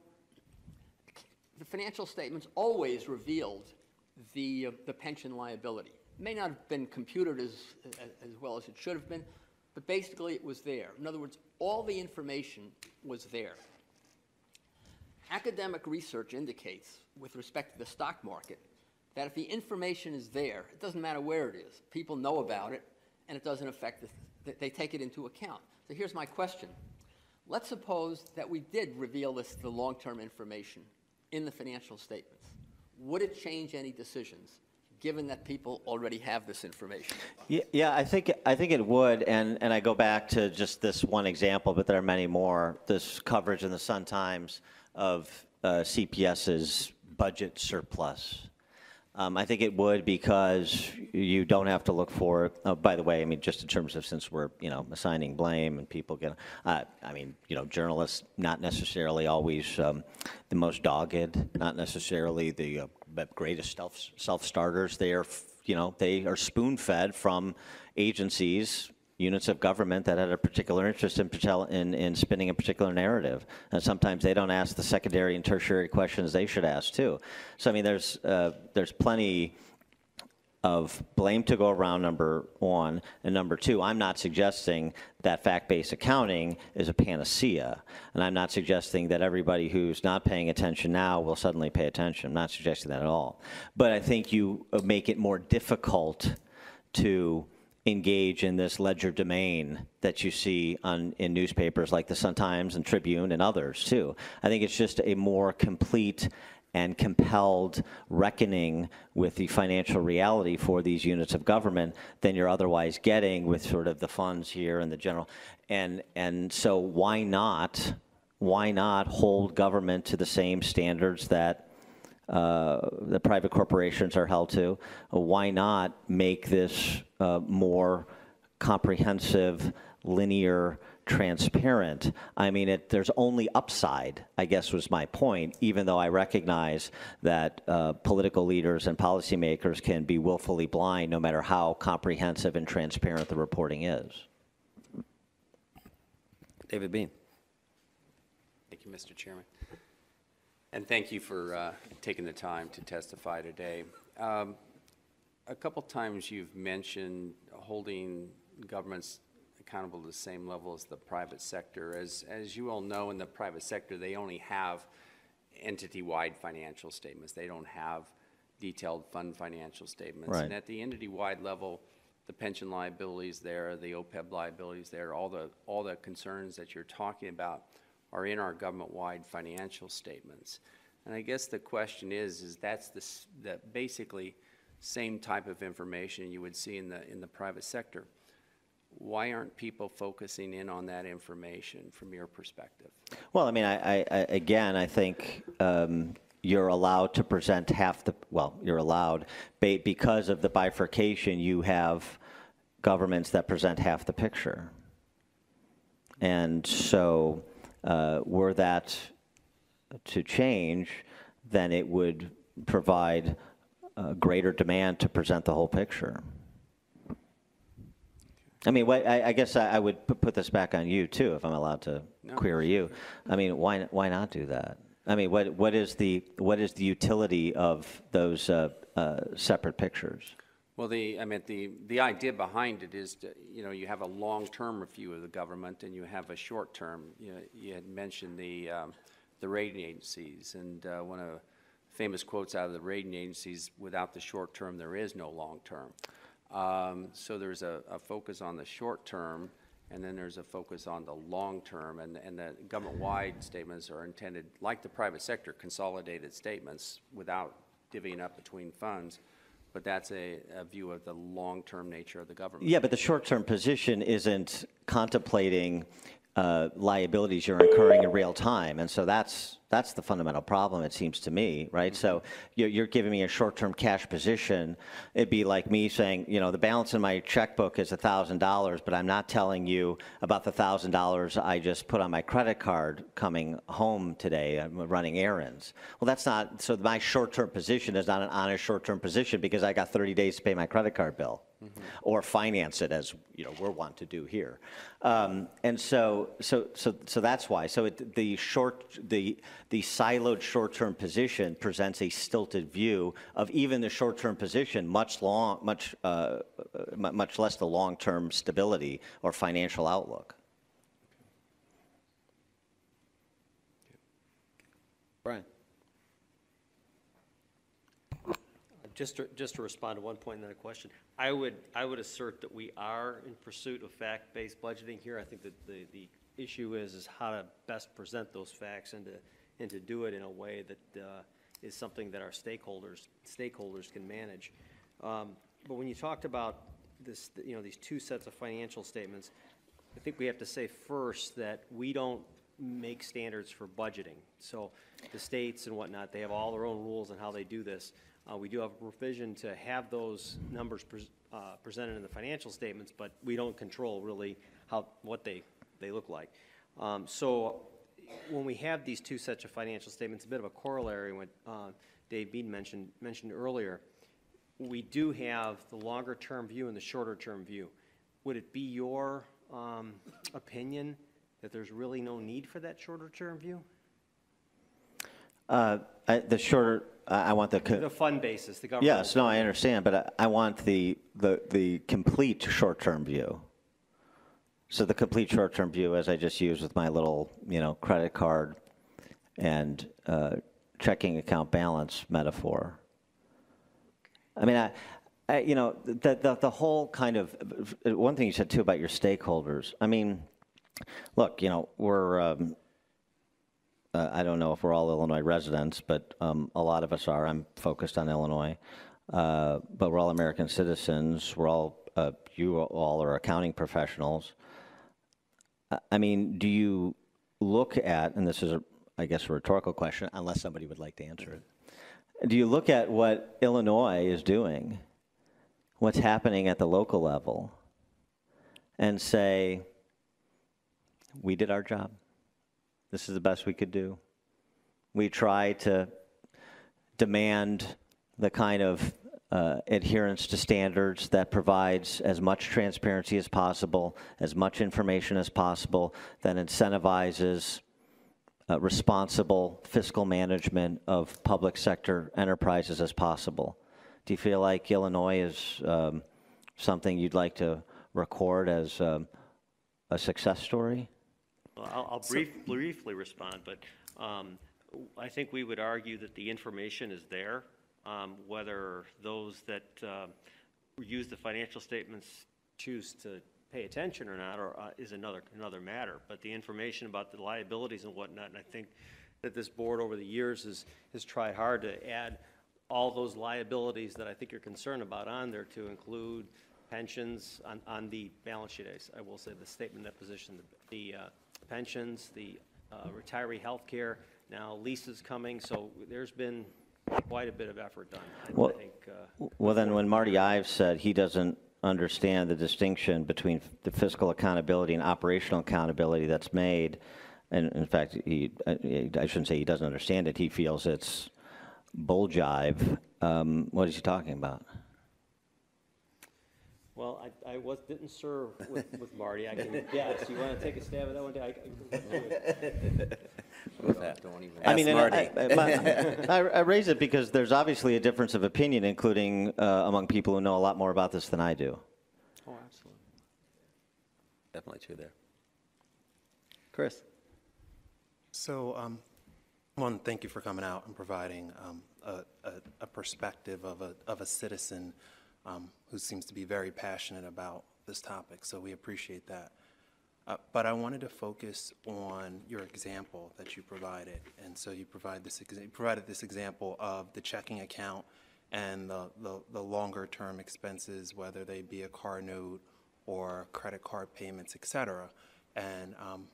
the financial statements always revealed the, uh, the pension liability. It may not have been computed as, as well as it should have been, but basically it was there. In other words, all the information was there. Academic research indicates, with respect to the stock market, that if the information is there, it doesn't matter where it is. People know about it, and it doesn't affect, the, th- they take it into account. So here's my question. Let's suppose that we did reveal this, the long-term information in the financial statements. Would it change any decisions, given that people already have this information? Ye- Yeah, I think, I think it would, and, and I go back to just this one example, but there are many more. This coverage in the Sun-Times of uh, CPS's budget surplus. Um, I think it would because you don't have to look for, oh, by the way, I mean, just in terms of since we're, you know, assigning blame and people get, uh, I mean, you know, journalists not necessarily always um, the most dogged, not necessarily the uh, greatest self, self-starters. They are, you know, they are spoon-fed from agencies, units of government that had a particular interest in, in, in spinning a particular narrative. And sometimes they don't ask the secondary and tertiary questions they should ask too. So I mean, there's uh, there's plenty of blame to go around, number one. And number two, I'm not suggesting that fact-based accounting is a panacea. And I'm not suggesting that everybody who's not paying attention now will suddenly pay attention. I'm not suggesting that at all. But I think you uh, make it more difficult to engage in this legerdemain that you see on, in newspapers like the Sun-Times and Tribune and others too. I think it's just a more complete and compelled reckoning with the financial reality for these units of government than you're otherwise getting with sort of the funds here and the general. And, and so why not, why not hold government to the same standards that uh, the private corporations are held to? Why not make this uh, more comprehensive, linear, transparent? I mean, it, there's only upside, I guess was my point, even though I recognize that uh, political leaders and policymakers can be willfully blind no matter how comprehensive and transparent the reporting is. David Bean. Thank you, Mr. Chairman. And thank you for uh, taking the time to testify today. Um, A couple times you've mentioned holding governments accountable to the same level as the private sector. As, as you all know, in the private sector, they only have entity-wide financial statements. They don't have detailed fund financial statements. Right. And at the entity-wide level, the pension liabilities there, the OPEB liabilities there, all the, all the concerns that you're talking about are in our government-wide financial statements. And I guess the question is, is that's the, the basically same type of information you would see in the, in the private sector. Why aren't people focusing in on that information from your perspective? Well, I mean, I, I, I- again, I think um, you're allowed to present half the, well, you're allowed, because of the bifurcation, you have governments that present half the picture. And so, were that to change, then it would provide uh, greater demand to present the whole picture. I mean, what, I, I guess I, I would put this back on you too, if I'm allowed to No. query you. I mean, why, why not do that? I mean, what, what is the, what is the utility of those uh, uh, separate pictures? Well, the, I mean, the, the idea behind it is, to, you know, you have a long-term review of the government and you have a short-term. You know, you had mentioned the, um, the rating agencies, and uh, one of the famous quotes out of the rating agencies, without the short-term, there is no long-term. Um, So there's a, a focus on the short-term, and then there's a focus on the long-term, and, and the government-wide statements are intended, like the private sector, consolidated statements without divvying up between funds, but that's a, a view of the long-term nature of the government. Yeah, but the short-term position isn't contemplating uh, liabilities you're incurring in real time. And so that's, that's the fundamental problem, it seems to me, right? So you're, you're giving me a short-term cash position. It'd be like me saying, you know, the balance in my checkbook is a $1,000, but I'm not telling you about the $1,000 I just put on my credit card coming home today, I'm running errands. Well, that's not, so my short-term position is not an honest short-term position because I got 30 days to pay my credit card bill. Or finance it as, you know, we're wont to do here. Um, And so, so, so, so that's why. So it, the short, the, the siloed short-term position presents a stilted view of even the short-term position, much long, much, uh, uh, much less the long-term stability or financial outlook. Brian? Just to, just to respond to one point and then a question, I would, I would assert that we are in pursuit of fact-based budgeting here. I think that the, the issue is, is how to best present those facts and to, and to do it in a way that uh, is something that our stakeholders, stakeholders can manage. Um, But when you talked about this, you know, these two sets of financial statements, I think we have to say first that we don't make standards for budgeting. So the states and whatnot, they have all their own rules on how they do this. Uh, we do have a provision to have those numbers uh, presented in the financial statements, but we don't control really how, what they, they look like. Um, so when we have these two sets of financial statements, a bit of a corollary, what uh, Dave Bean mentioned, mentioned earlier, we do have the longer-term view and the shorter-term view. Would it be your um, opinion that there's really no need for that shorter-term view? Uh, I- The shorter, I want the. The fund basis, the government. Yes, no, I understand, but I I want the, the, the complete short-term view. So the complete short-term view, as I just used with my little, you know, credit card and uh, checking account balance metaphor. I mean, I, I, you know, the, the, the whole kind of, one thing you said too about your stakeholders, I mean, look, you know, we're, um, uh, I don't know if we're all Illinois residents, but um, a lot of us are. I'm focused on Illinois. Uh, but we're all American citizens. We're all, uh, you all are accounting professionals. I- mean, do you look at, and this is, a, I guess, a rhetorical question, unless somebody would like to answer it. Do you look at what Illinois is doing, what's happening at the local level, and say, we did our job? This is the best we could do. We try to demand the kind of uh, adherence to standards that provides as much transparency as possible, as much information as possible, that incentivizes uh, responsible fiscal management of public sector enterprises as possible. Do you feel like Illinois is um, something you'd like to record as um, a success story? Well, I'll, I'll brief, briefly respond, but um, I think we would argue that the information is there. Um, Whether those that um, use the financial statements choose to pay attention or not, or uh, is another, another matter. But the information about the liabilities and whatnot, and I think that this board over the years has, has tried hard to add all those liabilities that I think you're concerned about on there to include pensions on, on the balance sheet. I will say the statement of position, the the, uh, pensions, the uh, retiree health care, now leases coming, so there's been quite a bit of effort done. I- Well- think, uh, Well, then, when Marty Ives said he doesn't understand the distinction between the fiscal accountability and operational accountability that's made, and in fact, he, I I shouldn't say he doesn't understand it, he feels it's bull jive, um, what is he talking about? Well, I, I was, didn't serve with, with Marty. I can, yes, you want to take a stab at that one? day? I- I- *laughs* Don't even. I Ask mean, and Marty. I, I- my- I I raise it because there's obviously a difference of opinion, including uh, among people who know a lot more about this than I do. Oh, absolutely. Definitely true there. Chris? So, um, one, thank you for coming out and providing um, a, a, a perspective of a, of a citizen um, who seems to be very passionate about this topic, so we appreciate that. Uh, But I wanted to focus on your example that you provided. And so you provide this, exa- provided this example of the checking account and the, the, the longer-term expenses, whether they be a car note or credit card payments, et cetera. And, um,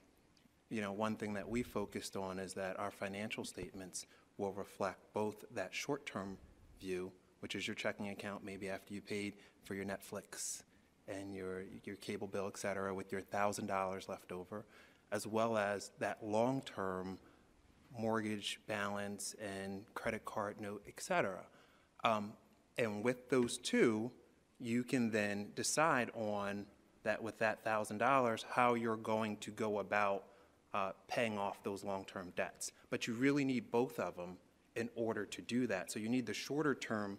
you know, one thing that we focused on is that our financial statements will reflect both that short-term view, which is your checking account, maybe after you paid for your Netflix and your, your cable bill, et cetera, with your thousand dollars left over, as well as that long-term mortgage balance and credit card note, et cetera. Um, And with those two, you can then decide on that with that thousand dollars, how you're going to go about uh, paying off those long-term debts. But you really need both of them in order to do that. So you need the shorter-term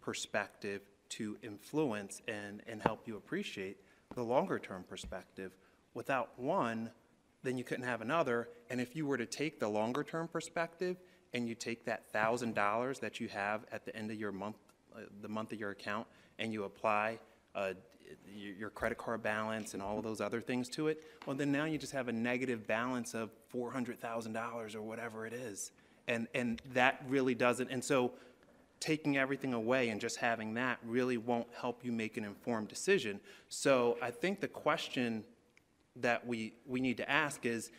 perspective to influence and, and help you appreciate the longer-term perspective. Without one, then you couldn't have another. And if you were to take the longer-term perspective and you take that thousand dollars that you have at the end of your month, uh, the month of your account, and you apply uh, your credit card balance and all of those other things to it, well, then now you just have a negative balance of four hundred thousand dollars or whatever it is. And, and that really doesn't, and so taking everything away and just having that really won't help you make an informed decision. So I think the question that we, we need to ask is,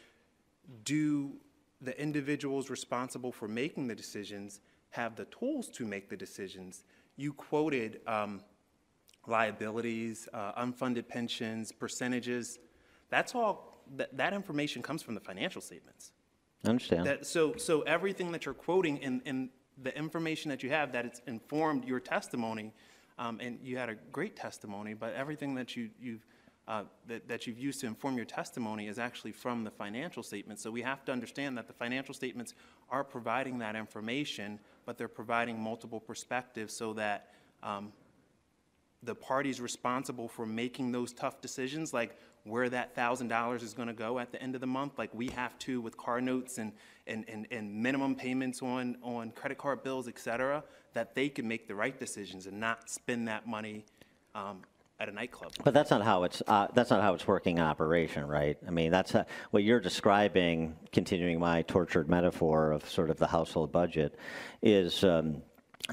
do the individuals responsible for making the decisions have the tools to make the decisions? You quoted um, liabilities, uh, unfunded pensions, percentages. That's all, that, that information comes from the financial statements. I understand. That, so, so everything that you're quoting in, in the information that you have, that it's informed your testimony, um, and you had a great testimony, but everything that you, you've, uh, that, that you've used to inform your testimony is actually from the financial statements. So we have to understand that the financial statements are providing that information, but they're providing multiple perspectives so that, um, the parties responsible for making those tough decisions, like where that thousand dollars is gonna go at the end of the month, like we have to with car notes and, and, and, and minimum payments on, on credit card bills, et cetera, that they can make the right decisions and not spend that money, um, at a nightclub. But that's not how it's, uh, that's not how it's working in operation, right? I mean, that's, uh, what you're describing, continuing my tortured metaphor of sort of the household budget, is um,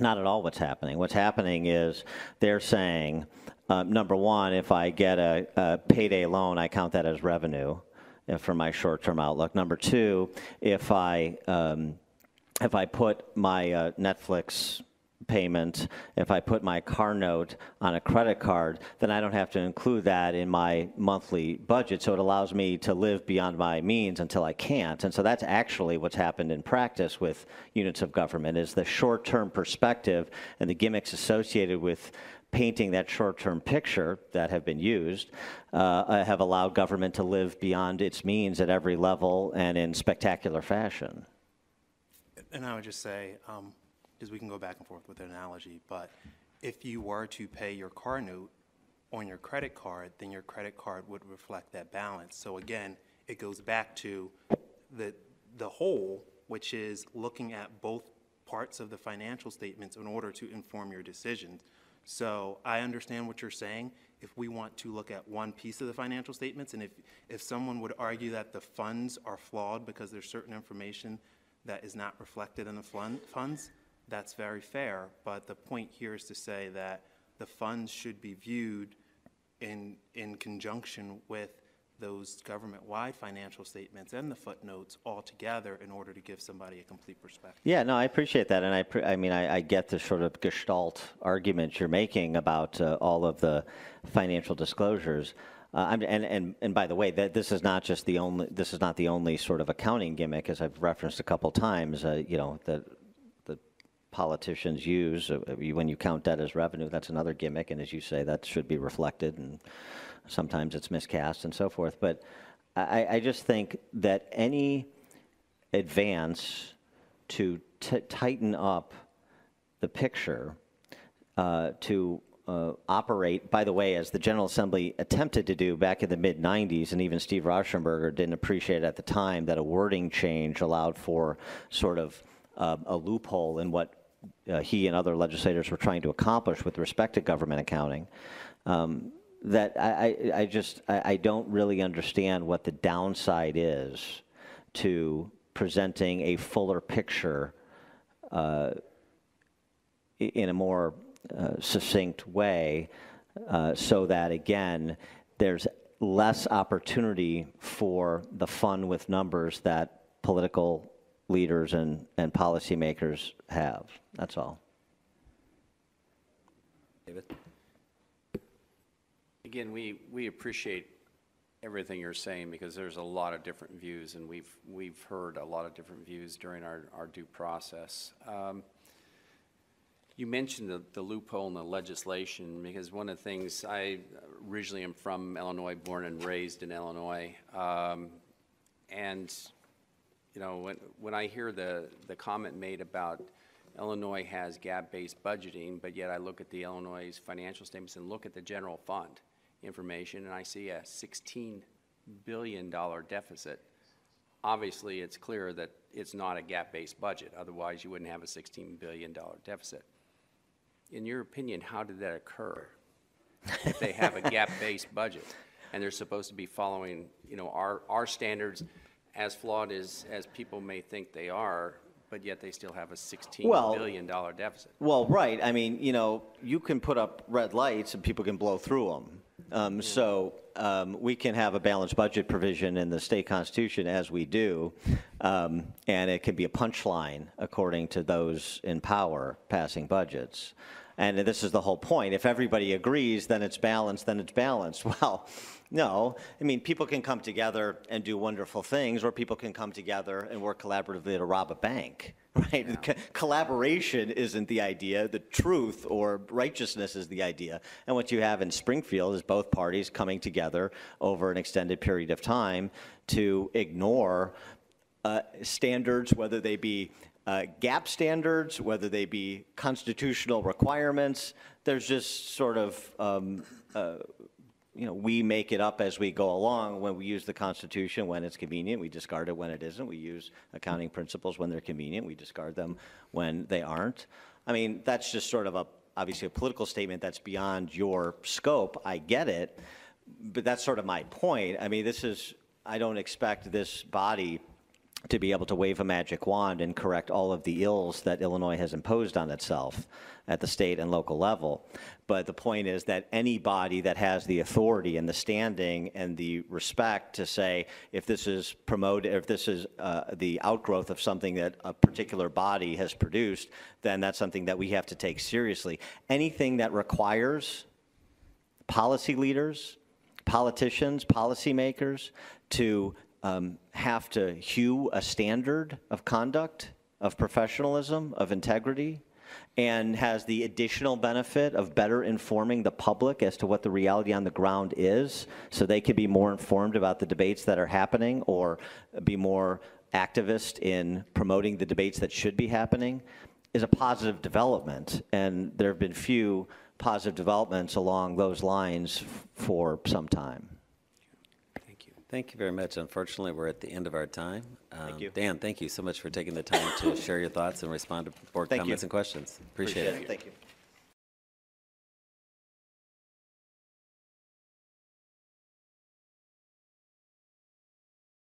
not at all what's happening. What's happening is they're saying, um, number one, if I get a, a payday loan, I count that as revenue uh, for my short-term outlook. Number two, if I, um, if I put my uh, Netflix payment, if I put my car note on a credit card, then I don't have to include that in my monthly budget. So it allows me to live beyond my means until I can't. And so that's actually what's happened in practice with units of government is the short-term perspective and the gimmicks associated with painting that short-term picture that have been used uh, have allowed government to live beyond its means at every level and in spectacular fashion. And I would just say, um, because we can go back and forth with an analogy, but if you were to pay your car note on your credit card, then your credit card would reflect that balance. So again, it goes back to the, the whole, which is looking at both parts of the financial statements in order to inform your decisions. So I understand what you're saying. If we want to look at one piece of the financial statements, and if, if someone would argue that the funds are flawed because there's certain information that is not reflected in the fund, funds, that's very fair, but the point here is to say that the funds should be viewed in, in conjunction with those government-wide financial statements and the footnotes all together in order to give somebody a complete perspective. Yeah, no, I appreciate that, and I, pre- I mean, I, I get the sort of gestalt argument you're making about uh, all of the financial disclosures. Uh, and, and, and by the way, that this is not just the only, this is not the only sort of accounting gimmick, as I've referenced a couple times. Uh, you know, the politicians use uh, when you count debt as revenue. That's another gimmick, and as you say, that should be reflected, and sometimes it's miscast and so forth. But I, I just think that any advance to tighten up the picture uh, to uh, operate, by the way, as the General Assembly attempted to do back in the mid 90s, and even Steve Rauschenberger didn't appreciate at the time that a wording change allowed for sort of uh, a loophole in what uh, he and other legislators were trying to accomplish with respect to government accounting. Um, that I, I, I just I, I don't really understand what the downside is to presenting a fuller picture uh, in a more uh, succinct way uh, so that, again, there's less opportunity for the fun with numbers that political leaders and, and policymakers have. That's all. David? Again, we, we appreciate everything you're saying because there's a lot of different views and we've, we've heard a lot of different views during our, our due process. Um, You mentioned the- the loophole in the legislation, because one of the things, I originally am from Illinois, born and raised in Illinois. um, And, you know, when, when I hear the, the comment made about Illinois has GAAP-based budgeting, but yet I look at the Illinois' financial statements and look at the general fund information, and I see a $16 billion deficit. Obviously, it's clear that it's not a GAAP-based budget, otherwise you wouldn't have a $16 billion deficit. In your opinion, how did that occur? If they have a *laughs* GAAP-based budget, and they're supposed to be following, you know, our, our standards, as flawed as, as people may think they are, but yet they still have a Well- $16 billion deficit. Well, right, I mean, you know, you can put up red lights and people can blow through them. Um, so, um, we can have a balanced budget provision in the state constitution as we do, um, and it can be a punchline according to those in power passing budgets. And this is the whole point. If everybody agrees, then it's balanced, then it's balanced. *laughs* Well, no. I mean, people can come together and do wonderful things, or people can come together and work collaboratively to rob a bank, *laughs* right? Co- Collaboration isn't the idea. The truth or righteousness is the idea. And what you have in Springfield is both parties coming together over an extended period of time to ignore uh, standards, whether they be uh, GAAP standards, whether they be constitutional requirements. There's just sort of, um, uh, you know, we make it up as we go along. When we use the Constitution when it's convenient, we discard it when it isn't. We use accounting principles when they're convenient, we discard them when they aren't. I mean, that's just sort of a, obviously a political statement that's beyond your scope. I get it, but that's sort of my point. I mean, this is, I don't expect this body to be able to wave a magic wand and correct all of the ills that Illinois has imposed on itself at the state and local level. But the point is that any body that has the authority and the standing and the respect to say, if this is promoted, if this is uh, the outgrowth of something that a particular body has produced, then that's something that we have to take seriously. Anything that requires policy leaders, politicians, policymakers to um, have to hew a standard of conduct, of professionalism, of integrity, and has the additional benefit of better informing the public as to what the reality on the ground is, so they can be more informed about the debates that are happening or be more activist in promoting the debates that should be happening, is a positive development. And there have been few positive developments along those lines for some time. Thank you. Very much. Unfortunately, we're at the end of our time. Um, you. Dan, thank you so much for taking the time to *laughs* share your thoughts and respond to board Thank you. comments and questions. Appreciate it. Thank you.